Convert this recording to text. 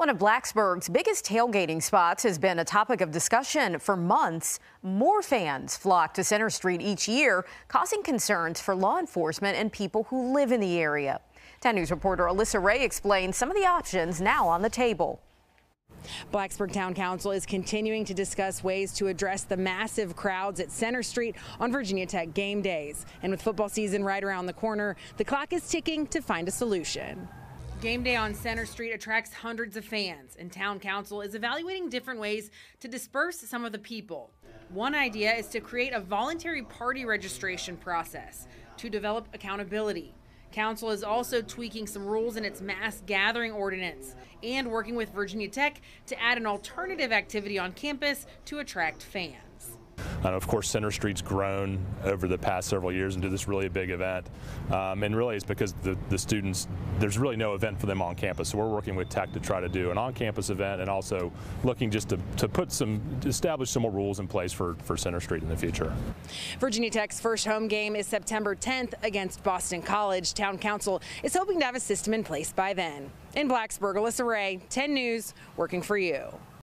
One of Blacksburg's biggest tailgating spots has been a topic of discussion for months. More fans flock to Center Street each year, causing concerns for law enforcement and people who live in the area. 10 News reporter Alyssa Ray explains some of the options now on the table. Blacksburg Town Council is continuing to discuss ways to address the massive crowds at Center Street on Virginia Tech game days. And with football season right around the corner, the clock is ticking to find a solution. Game day on Center Street attracts hundreds of fans, and Town Council is evaluating different ways to disperse some of the people. One idea is to create a voluntary party registration process to develop accountability. Council is also tweaking some rules in its mass gathering ordinance and working with Virginia Tech to add an alternative activity on campus to attract fans. Uh, of course, Center Street's grown over the past several years into this really big event. Um, and really it's because the, the students, there's really no event for them on campus. So we're working with Tech to try to do an on-campus event and also looking just to, to put some, establish some more rules in place for, for Center Street in the future. Virginia Tech's first home game is September 10th against Boston College. Town Council is hoping to have a system in place by then. In Blacksburg, Alyssa Ray, 10 News, working for you.